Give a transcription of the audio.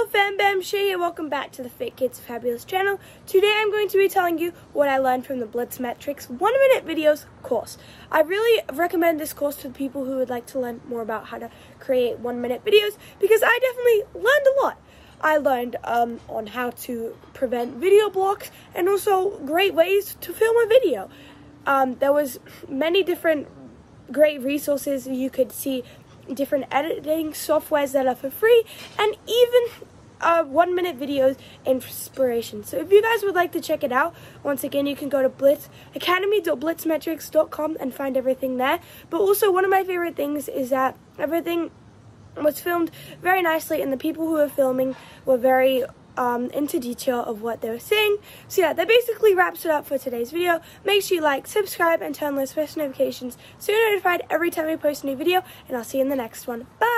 Hello Fam Bam Shay here, welcome back to the Fit Kids Fabulous channel. Today I'm going to be telling you what I learned from the Blitz Metrics 1 Minute Videos course. I really recommend this course to people who would like to learn more about how to create 1 minute videos because I definitely learned a lot. I learned um, on how to prevent video blocks and also great ways to film a video. Um, there was many different great resources you could see different editing softwares that are for free, and even uh, one minute videos inspiration. So if you guys would like to check it out, once again, you can go to blitz academy.blitzmetrics.com and find everything there. But also, one of my favorite things is that everything was filmed very nicely, and the people who were filming were very um, into detail of what they were saying. So yeah, that basically wraps it up for today's video. Make sure you like, subscribe, and turn on those post notifications so you're notified every time we post a new video, and I'll see you in the next one. Bye!